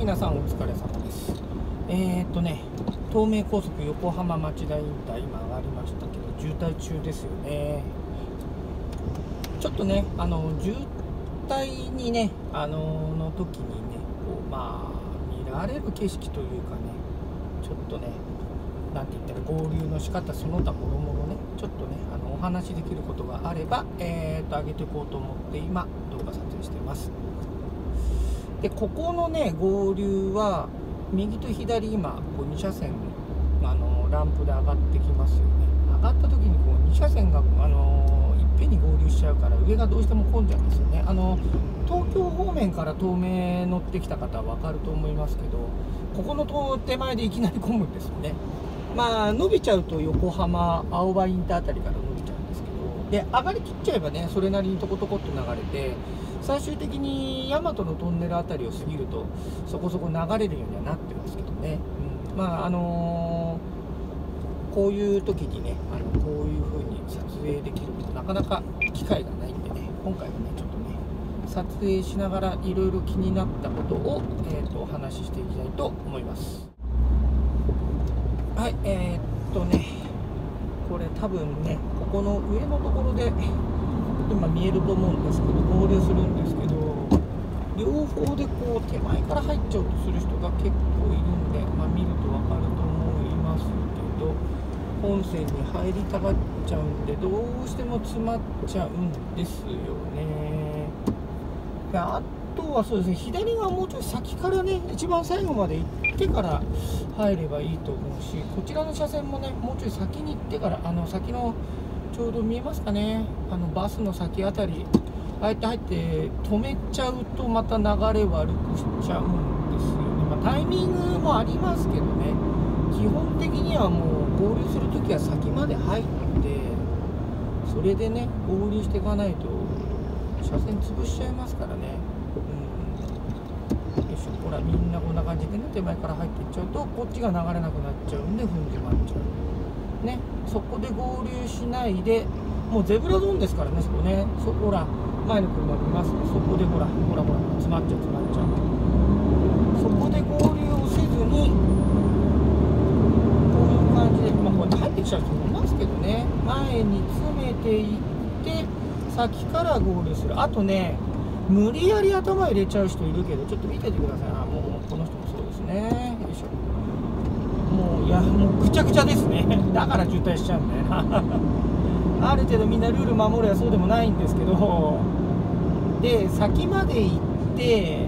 皆さんお疲れ様です。えー、っとね東名高速横浜町田インター今上がりましたけど渋滞中ですよね。ちょっとねあの渋滞にねあのの時にねこうまあ見られる景色というかねちょっとねなんて言ったら合流の仕方その他もろもろねちょっとねあのお話しできることがあればえー、っと上げていこうと思って今動画撮影してます。でここのね合流は右と左今こう2車線あのランプで上がってきますよね。上がった時にこう2車線があのいっぺんに合流しちゃうから上がどうしても混んじゃうんですよね。あの東京方面から東名乗ってきた方は分かると思いますけどここの手前でいきなり混むんですよね。まあ伸びちゃうと横浜青葉インターあたりから伸びちゃうんですけどで上がりきっちゃえばねそれなりにとことこっと流れて最終的に大和のトンネル辺りを過ぎるとそこそこ流れるようにはなってますけどね、うん、まああのー、こういう時にねあのこういう風に撮影できるとなかなか機会がないんでね今回はねちょっとね撮影しながらいろいろ気になったことを、えーと、お話ししていきたいと思います。はいえー、っとねこれ多分ねここの上のところで今見えると思うんですけど合流するんですけど両方でこう手前から入っちゃおうとする人が結構いるんで、まあ、見ると分かると思いますけど本線に入りたがっちゃうんでどうしても詰まっちゃうんですよね。であとはそうですね左側もうちょい先からね一番最後まで行ってから入ればいいと思うしこちらの車線もねもうちょい先に行ってからあの先のちょうど見えますかね。あのバスの先あたり。ああやって入って止めちゃうとまた流れ悪くしちゃうんですよね、まあ、タイミングもありますけどね。基本的にはもう合流するときは先まで入ってそれでね合流していかないと車線潰しちゃいますからね。うん。よいしょ。ほらみんなこんな感じでね手前から入っていっちゃうとこっちが流れなくなっちゃうんで踏んでまっちゃう。ねそこで合流しないでもうゼブラゾーンですからねそこね。そほら前の車見ますね。そこでほらほらほら詰まっちゃう詰まっちゃう。そこで合流をせずにこういう感じでまあこうやって入ってきちゃう人もいますけどね。前に詰めていって先から合流する。あとね無理やり頭入れちゃう人いるけどちょっと見ててください。あもうこの人もそうですね。いやもうぐちゃぐちゃですね。だから渋滞しちゃうんだよな。ある程度みんなルール守ればそうでもないんですけど。で先まで行って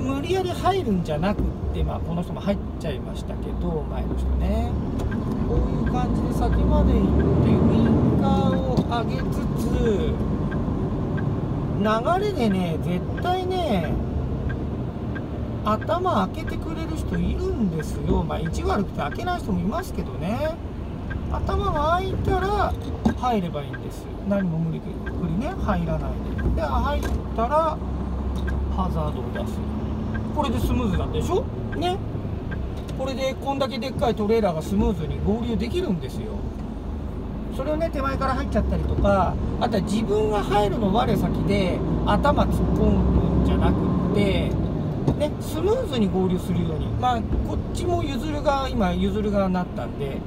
無理やり入るんじゃなくってまあこの人も入っちゃいましたけど前の人ね。こういう感じで先まで行ってウインカーを上げつつ流れでね絶対ね頭開けてくれる人いるんですよ。まあ意地悪くて開けない人もいますけどね。頭が開いたら入ればいいんです。何も無理くりね入らないで。で入ったらハザードを出す。これでスムーズなんでしょ？ね。これでこんだけでっかいトレーラーがスムーズに合流できるんですよ。それをね手前から入っちゃったりとかあとは自分が入るの我先で頭突っ込むんじゃなくってね、スムーズに合流するように、まあ、こっちも譲る側、今、譲る側になったんで、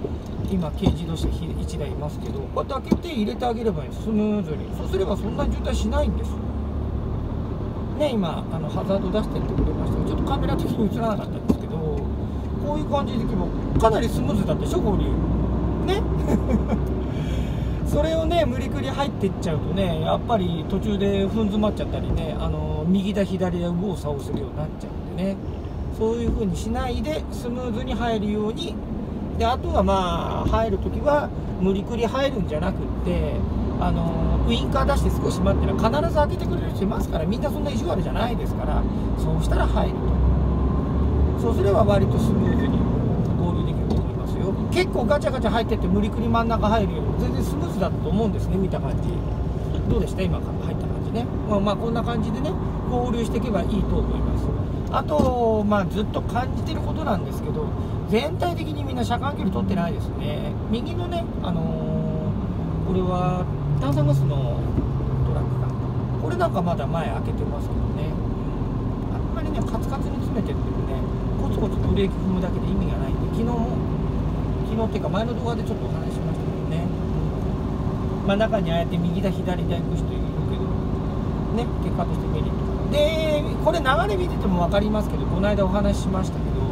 今、軽自動車1台いますけど、こうやって開けて入れてあげればいいスムーズに、そうすればそんなに渋滞しないんです。ね、今、あのハザード出してってくれました、ちょっとカメラ的に映らなかったんですけど、こういう感じでいけば、かなりスムーズだったでしょ、合流。ね それをね無理くり入ってっちゃうとねやっぱり途中で踏ん詰まっちゃったりねあの右だ左だ右往左往するようになっちゃうんでね。そういう風にしないでスムーズに入るように。であとはまあ入るときは無理くり入るんじゃなくってあのウインカー出して少し待ってら必ず開けてくれる人いますからみんなそんな意地悪じゃないですからそうしたら入ると。そうすれば割とスムーズに合流できると思いますよ。結構ガチャガチャ入ってって無理くり真ん中入るよりも全然スムーズだったと思うんですね見た感じ。どうでした？今入ったねまあ、まあこんな感じでね合流していけばいいと思います。あと、まあ、ずっと感じてることなんですけど全体的にみんな車間距離取ってないですね。右のね、あのー、これは炭酸ガスのトラックか。これなんかまだ前開けてますけどね。あんまりねカツカツに詰めてってもねコツコツブレーキ踏むだけで意味がないんで昨日昨日っていうか前の動画でちょっとお話ししましたけどね、まあ中にああやって右だ左だ行く人いるね結果としてメリットでこれ流れ見てても分かりますけどこの間お話ししましたけど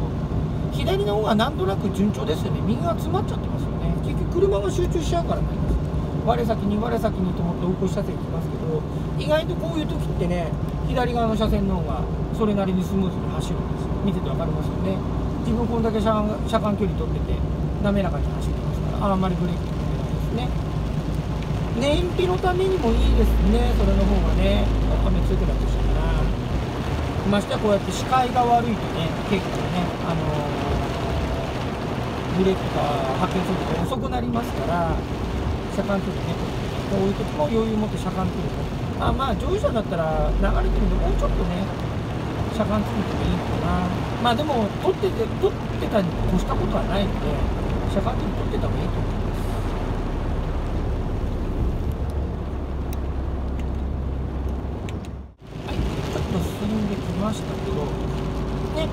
左の方がなんとなく順調ですよね。右が詰まっちゃってますよね。結局車が集中しちゃうからなんです。我先に我先にと思って追い越し車線行きますけど意外とこういう時ってね左側の車線の方がそれなりにスムーズに走るんです。よ見てて分かりますよね。自分こんだけ車間距離取ってて滑らかに走ってますからあんまりブレーキ燃費のためにもいいですね。それの方がね雨強くなってきたからましてはこうやって視界が悪いとね結構ねあのー、ブレーキが発見すると遅くなりますから車間距離ねこういう時も余裕持って車間距離あまあ乗用車だったら流れてるんでもうちょっとね車間詰めてもいいのかな。まあでも取ってて取ってたに越したことはないので車間距離取ってた方がいいと思いますはいちょっと進んできましたけどね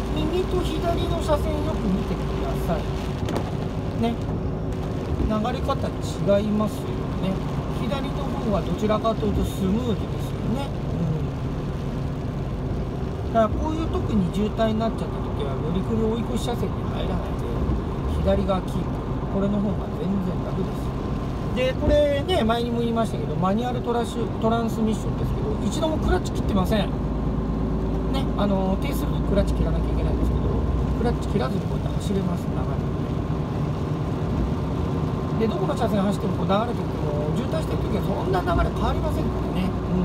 左の車線よく見てください。ね。流れ方違いますよね。左の方はどちらかというとスムーズですよね、うん、だからこういう時に渋滞になっちゃった時は乗りくり追い越し車線に入らないで左側キープ。これの方が全然楽ですでこれね前にも言いましたけどマニュアルトラシュトランスミッションですけど一度もクラッチ切ってません。ね。あの停するとクラッチ切らなきゃいけないんですけど。クラッチ切らずにこうやって走れます流れでどこの車線走ってもこう流れてきても渋滞してる時はそんな流れ変わりませんからね、う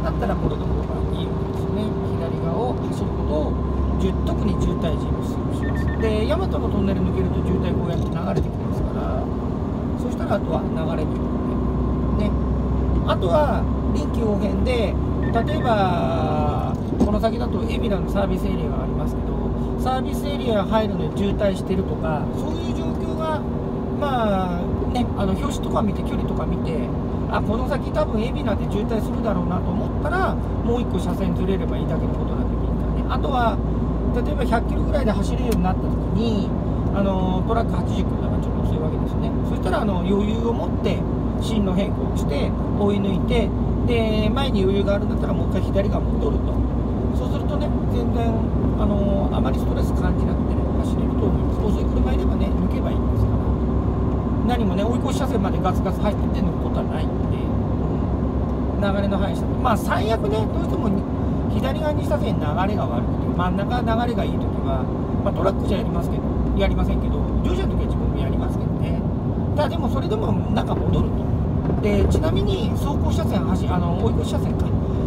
ん、だったらこれの方がいいわけですね。左側を走ることを特に渋滞時にお勧めします。で大和のトンネル抜けると渋滞こうやって流れてきますから。そしたらあとは流れによってね。あとは臨機応変で例えばこの先だと海老名のサービスエリアがありますけどサービスエリア入るのに渋滞してるとかそういう状況がまあねあの表紙とか見て距離とか見てあこの先多分海老名で渋滞するだろうなと思ったらもう1個車線ずれればいいだけのことなんでいいからね。あとは例えば100キロぐらいで走れるようになった時にあのトラック80キロだからちょっと遅いわけですね。そしたらあの余裕を持って進路変更して追い抜いてで前に余裕があるんだったらもう一回左側戻ると。そうするとね全然あのあまりストレス感じなくてね走れると思います遅い車いればね抜けばいいんですから。何もね追い越し車線までガツガツ入ってて抜くことはないんで、流れの範囲下でまあ最悪ねどうしても左側2車線流れが悪くて真ん中流れがいい時は、まあ、トラックじゃやりますけどやりませんけど乗車の時は自分もやりますけどね。ただでもそれでも中戻ると。でちなみに走行車線走あの追い越し車線か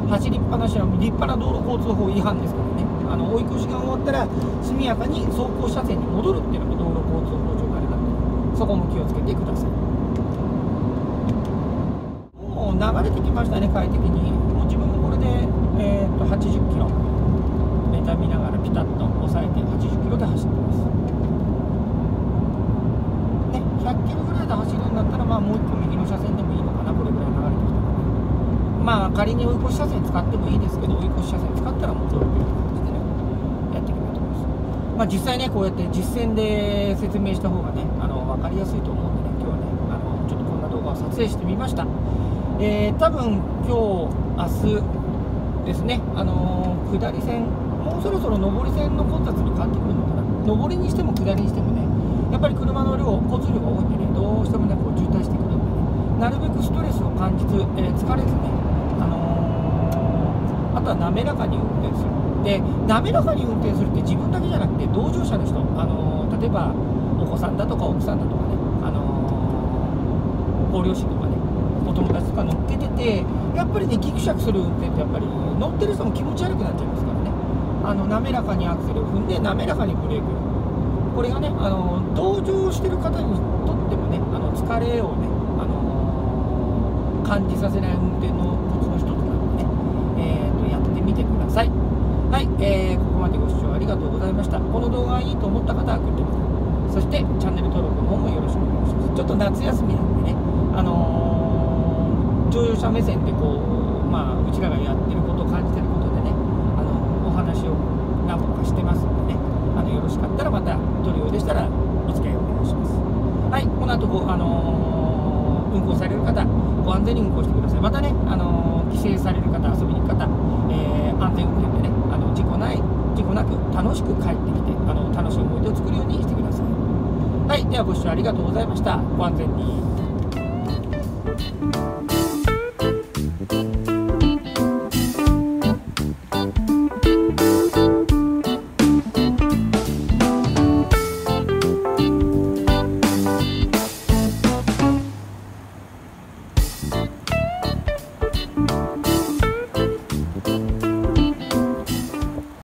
走りっぱなしは立派な道路交通法違反ですからね。あの追い越しが終わったら速やかに走行車線に戻るっていうのが道路交通法上のあれなんでそこも気をつけてください。もう流れてきましたね快適に。もう自分もこれで、えー、と80キロ。メタ見ながらピタッと抑えて80キロで走ってます。ね100キロぐらいで走るんだったらまあもう一個右の車線でもいいのかなこれぐらい流れてまあ仮に追い越し車線使ってもいいですけど追い越し車線使ったら戻るという感じでねやっていけばいと思います。まあ実際ねこうやって実践で説明した方がねあの分かりやすいと思うんでね今日はねあのちょっとこんな動画を撮影してみました。えー、多分今日明日ですねあのー、下り線もうそろそろ上り線の混雑に変わってくるのかな。上りにしても下りにしてもねやっぱり車の量交通量が多いんでねどうしてもねこう渋滞してくるんでねなるべくストレスを感じず、えー、疲れずねあのー、あとは滑らかに運転する。で滑らかに運転するって自分だけじゃなくて同乗者の人、あのー、例えばお子さんだとか奥さんだとかね、あのー、ご両親とかねお友達とか乗っけててやっぱりねギクシャクする運転ってやっぱり乗ってる人も気持ち悪くなっちゃいますからね。あの滑らかにアクセルを踏んで滑らかにブレーキをこれがね、あの同乗してる方にとってもねあの疲れをね感じさせない運転のコツの一つなのでね、えー、とやってみてください。はい、えー、ここまでご視聴ありがとうございました。この動画がいいと思った方はグッドボタン。そしてチャンネル登録の方もよろしくお願いします。ちょっと夏休みなんでねあのー、乗用車目線でこうまあうちらがやってることを感じてることでねあのお話を何本かしてますのでねあのよろしかったらまた取るようでしたらお付き合いをお願いします。はいこの後あのー運行される方ご安全に運行してください。またね、あのー帰省される方遊びに行く方、えー安全運転でねあの事故ない事故なく楽しく帰ってきてあの楽しい思い出を作るようにしてください。はいではご視聴ありがとうございました。ご安全に。